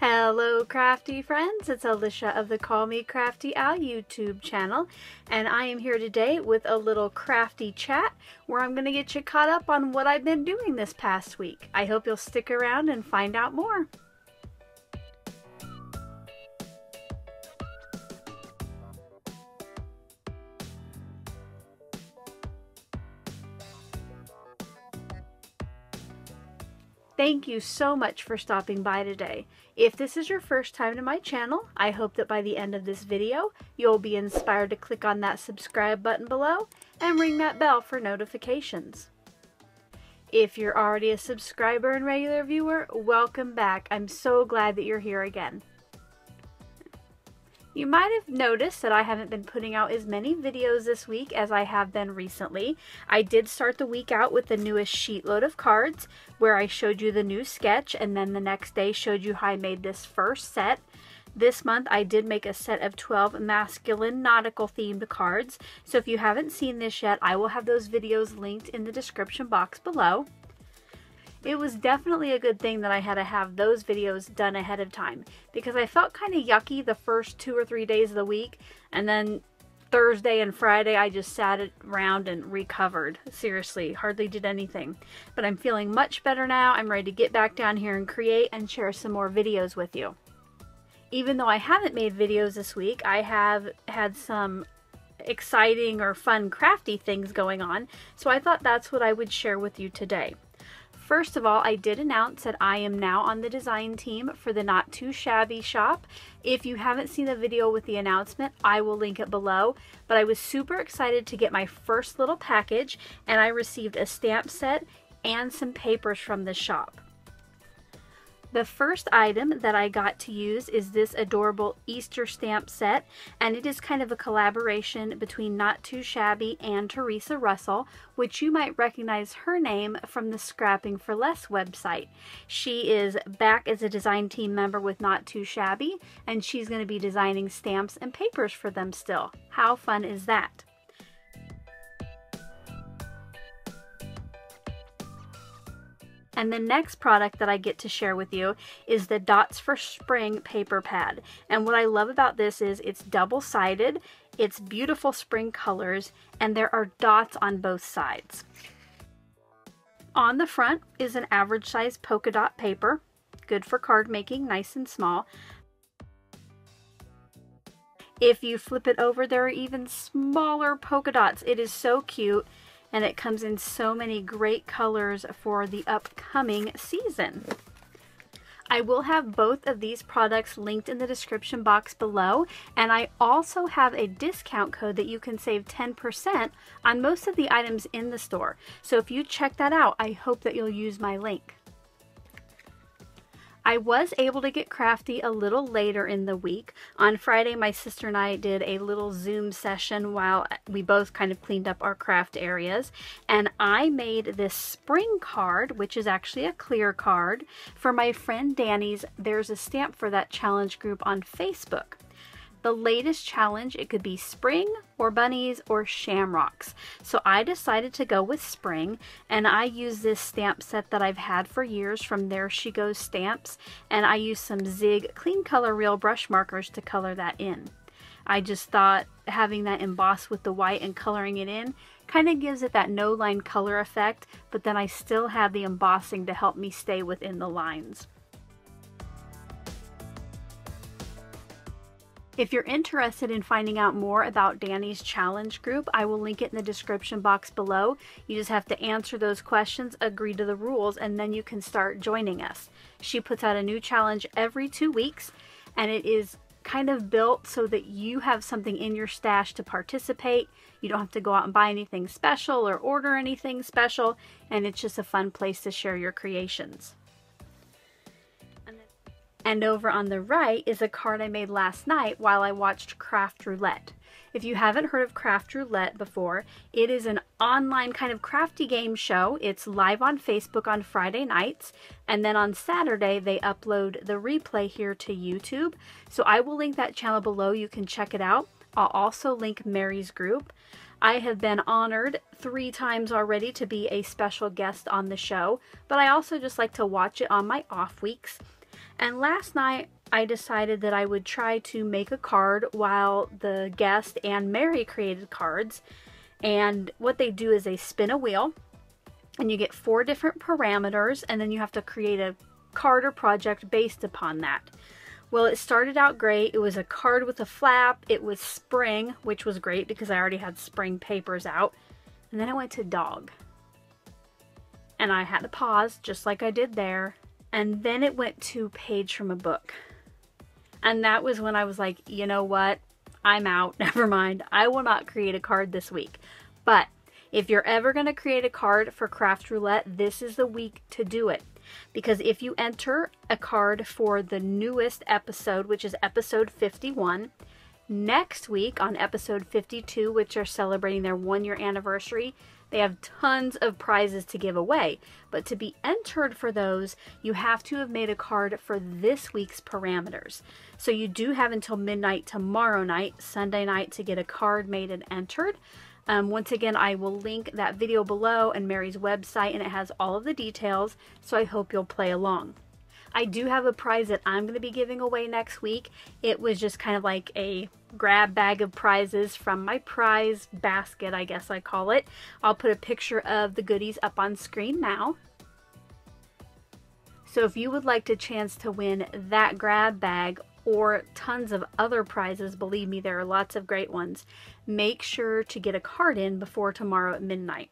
Hello crafty friends, it's Alicia of the Call Me Crafty Al YouTube channel and I am here today with a little crafty chat where I'm going to get you caught up on what I've been doing this past week. I hope you'll stick around and find out more. Thank you so much for stopping by today. If this is your first time to my channel, I hope that by the end of this video, you'll be inspired to click on that subscribe button below and ring that bell for notifications. If you're already a subscriber and regular viewer, welcome back. I'm so glad that you're here again. You might have noticed that I haven't been putting out as many videos this week as I have been recently. I did start the week out with the newest sheet load of cards where I showed you the new sketch and then the next day showed you how I made this first set. This month I did make a set of 12 masculine nautical themed cards. So if you haven't seen this yet, I will have those videos linked in the description box below it was definitely a good thing that I had to have those videos done ahead of time because I felt kind of yucky the first two or three days of the week and then Thursday and Friday I just sat around and recovered. Seriously, hardly did anything. But I'm feeling much better now. I'm ready to get back down here and create and share some more videos with you. Even though I haven't made videos this week, I have had some exciting or fun crafty things going on, so I thought that's what I would share with you today. First of all, I did announce that I am now on the design team for the Not 2 Shabby shop. If you haven't seen the video with the announcement, I will link it below. But I was super excited to get my first little package and I received a stamp set and some papers from the shop. The first item that I got to use is this adorable Easter stamp set, and it is kind of a collaboration between Not 2 Shabby and Teresa Russell, which you might recognize her name from the Scrapping for Less website. She is back as a design team member with Not 2 Shabby, and she's going to be designing stamps and papers for them still. How fun is that? And the next product that I get to share with you is the Dots for Spring paper pad. And what I love about this is it's double-sided, it's beautiful spring colors, and there are dots on both sides. On the front is an average size polka dot paper, good for card making, nice and small. If you flip it over, there are even smaller polka dots. It is so cute and it comes in so many great colors for the upcoming season. I will have both of these products linked in the description box below, and I also have a discount code that you can save 10% on most of the items in the store. So if you check that out, I hope that you'll use my link. I was able to get crafty a little later in the week. On Friday, my sister and I did a little Zoom session while we both kind of cleaned up our craft areas. And I made this spring card, which is actually a clear card, for my friend Danny's There's a Stamp for That challenge group on Facebook the latest challenge. It could be spring or bunnies or shamrocks. So I decided to go with spring and I use this stamp set that I've had for years from There She Goes Stamps and I use some Zig Clean Color Real brush markers to color that in. I just thought having that embossed with the white and coloring it in kind of gives it that no line color effect, but then I still have the embossing to help me stay within the lines. If you're interested in finding out more about Danny's challenge group, I will link it in the description box below. You just have to answer those questions, agree to the rules, and then you can start joining us. She puts out a new challenge every two weeks, and it is kind of built so that you have something in your stash to participate. You don't have to go out and buy anything special or order anything special, and it's just a fun place to share your creations. And over on the right is a card I made last night while I watched Craft Roulette. If you haven't heard of Craft Roulette before, it is an online kind of crafty game show. It's live on Facebook on Friday nights, and then on Saturday they upload the replay here to YouTube. So I will link that channel below. You can check it out. I'll also link Mary's group. I have been honored three times already to be a special guest on the show, but I also just like to watch it on my off weeks. And last night, I decided that I would try to make a card while the guest and Mary created cards. And what they do is they spin a wheel and you get four different parameters and then you have to create a card or project based upon that. Well, it started out great. It was a card with a flap. It was spring, which was great because I already had spring papers out. And then I went to dog. And I had to pause just like I did there. And then it went to page from a book. And that was when I was like, you know what? I'm out. Never mind. I will not create a card this week. But if you're ever going to create a card for Craft Roulette, this is the week to do it. Because if you enter a card for the newest episode, which is episode 51, next week on episode 52, which are celebrating their one year anniversary, they have tons of prizes to give away. But to be entered for those, you have to have made a card for this week's parameters. So you do have until midnight tomorrow night, Sunday night, to get a card made and entered. Um, once again, I will link that video below and Mary's website and it has all of the details, so I hope you'll play along. I do have a prize that I'm going to be giving away next week. It was just kind of like a grab bag of prizes from my prize basket, I guess I call it. I'll put a picture of the goodies up on screen now. So if you would like a chance to win that grab bag or tons of other prizes, believe me, there are lots of great ones, make sure to get a card in before tomorrow at midnight.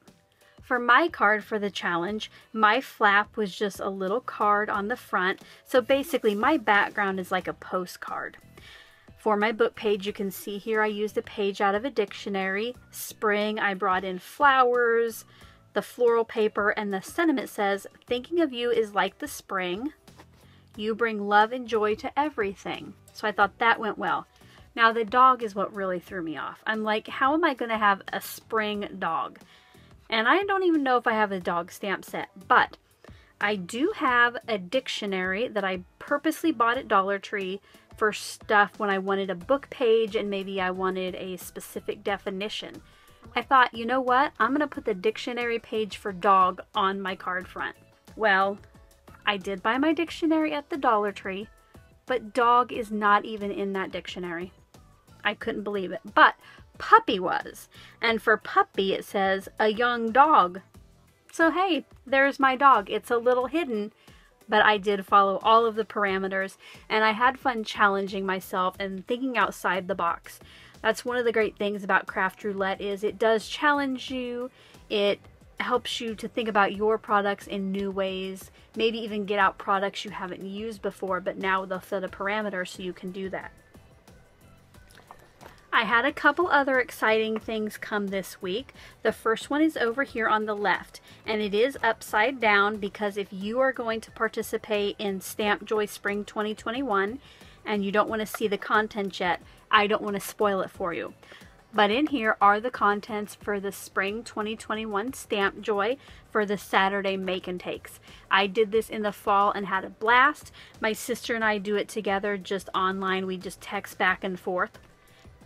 For my card for the challenge, my flap was just a little card on the front. So basically my background is like a postcard. For my book page, you can see here I used a page out of a dictionary. Spring, I brought in flowers, the floral paper, and the sentiment says, thinking of you is like the spring. You bring love and joy to everything. So I thought that went well. Now the dog is what really threw me off. I'm like, how am I going to have a spring dog? And I don't even know if I have a dog stamp set, but I do have a dictionary that I purposely bought at Dollar Tree for stuff when I wanted a book page and maybe I wanted a specific definition. I thought, you know what? I'm going to put the dictionary page for dog on my card front. Well, I did buy my dictionary at the Dollar Tree, but dog is not even in that dictionary. I couldn't believe it. But puppy was. And for puppy, it says a young dog. So hey, there's my dog. It's a little hidden, but I did follow all of the parameters and I had fun challenging myself and thinking outside the box. That's one of the great things about Craft Roulette is it does challenge you. It helps you to think about your products in new ways, maybe even get out products you haven't used before, but now they'll fit a parameter so you can do that. I had a couple other exciting things come this week. The first one is over here on the left, and it is upside down because if you are going to participate in Stamp Joy Spring 2021 and you don't want to see the content yet, I don't want to spoil it for you. But in here are the contents for the Spring 2021 Stamp Joy for the Saturday Make and Takes. I did this in the fall and had a blast. My sister and I do it together just online. We just text back and forth.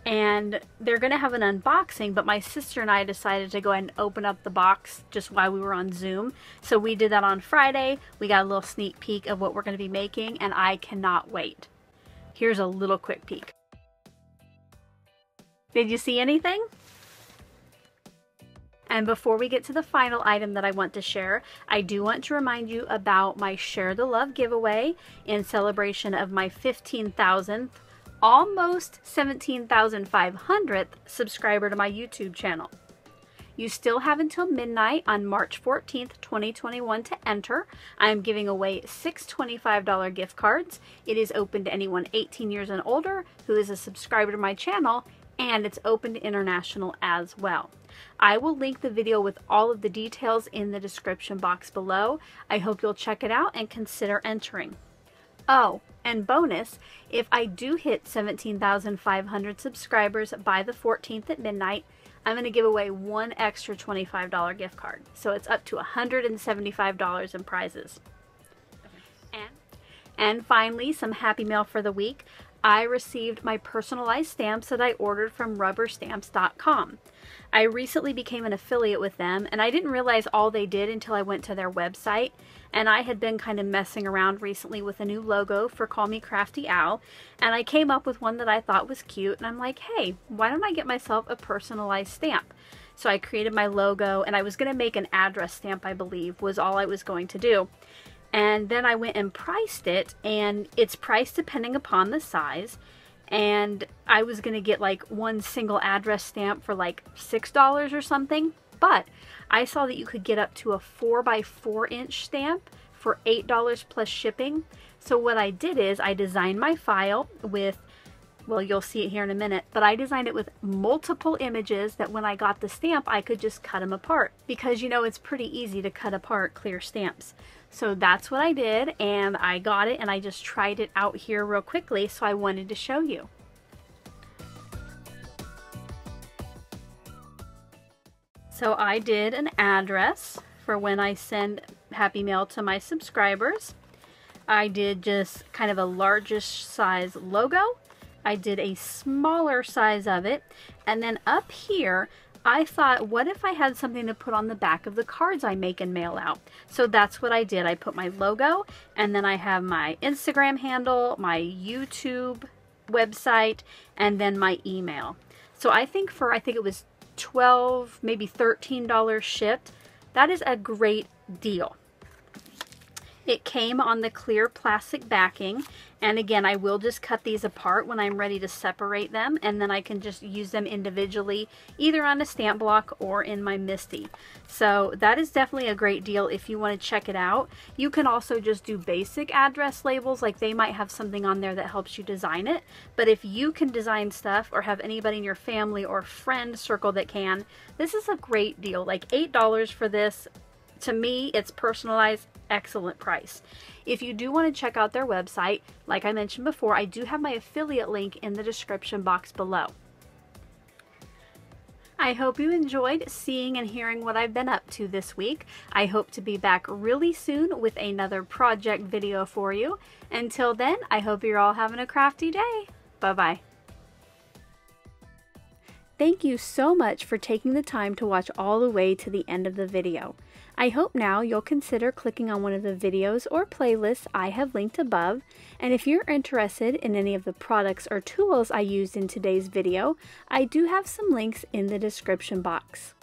And they're to have an unboxing, but my sister and I decided to go ahead and open up the box just while we were on Zoom. So we did that on Friday. We got a little sneak peek of what we're to be making, and I cannot wait. Here's a little quick peek. Did you see anything? And before we get to the final item that I want to share, I do want to remind you about my Share the Love giveaway in celebration of my 15,000th, almost 17,500th subscriber to my YouTube channel. You still have until midnight on March 14th, 2021 to enter. I am giving away six $25 gift cards. It is open to anyone 18 years and older who is a subscriber to my channel and it's open to international as well. I will link the video with all of the details in the description box below. I hope you'll check it out and consider entering. Oh, and bonus, if I do hit 17,500 subscribers by the 14th at midnight, I'm going to give away one extra $25 gift card. So it's up to $175 in prizes. And, and finally, some happy mail for the week. I received my personalized stamps that I ordered from rubberstamps.com. I recently became an affiliate with them and I didn't realize all they did until I went to their website and I had been kind of messing around recently with a new logo for Call Me Crafty Al and I came up with one that I thought was cute and I'm like, hey, why don't I get myself a personalized stamp? So I created my logo and I was going to make an address stamp, I believe, was all I was going to do. And then I went and priced it and it's priced depending upon the size and I was to get like one single address stamp for like $6 or something. But I saw that you could get up to a 4 by 4 inch stamp for $8 plus shipping. So what I did is I designed my file with, well, you'll see it here in a minute, but I designed it with multiple images that when I got the stamp, I could just cut them apart because you know, it's pretty easy to cut apart clear stamps. So that's what I did and I got it and I just tried it out here real quickly so I wanted to show you. So I did an address for when I send Happy Mail to my subscribers. I did just kind of a largest size logo. I did a smaller size of it. And then up here, I thought, what if I had something to put on the back of the cards I make and mail out? So that's what I did. I put my logo and then I have my Instagram handle, my YouTube website, and then my email. So I think for, I think it was 12 maybe $13 shipped. That is a great deal. It came on the clear plastic backing. And again, I will just cut these apart when I'm ready to separate them. And then I can just use them individually, either on a stamp block or in my MISTI. So that is definitely a great deal if you want to check it out. You can also just do basic address labels. Like they might have something on there that helps you design it. But if you can design stuff or have anybody in your family or friend circle that can, this is a great deal. Like $8 for this to me, it's personalized, excellent price. If you do want to check out their website, like I mentioned before, I do have my affiliate link in the description box below. I hope you enjoyed seeing and hearing what I've been up to this week. I hope to be back really soon with another project video for you. Until then, I hope you're all having a crafty day. Bye-bye. Thank you so much for taking the time to watch all the way to the end of the video. I hope now you'll consider clicking on one of the videos or playlists I have linked above, and if you're interested in any of the products or tools I used in today's video, I do have some links in the description box.